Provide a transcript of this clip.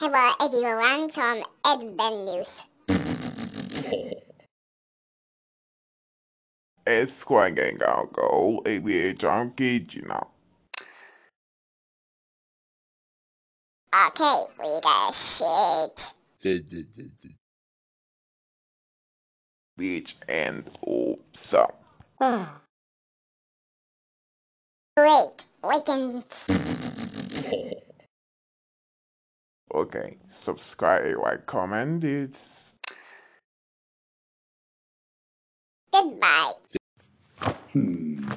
Hello, everyone from Edben News. it's swinging on Go, ABA John know Okay, we got shit. Beach and oops. Great, we can. Okay, subscribe, like, comment it. goodbye. Hmm.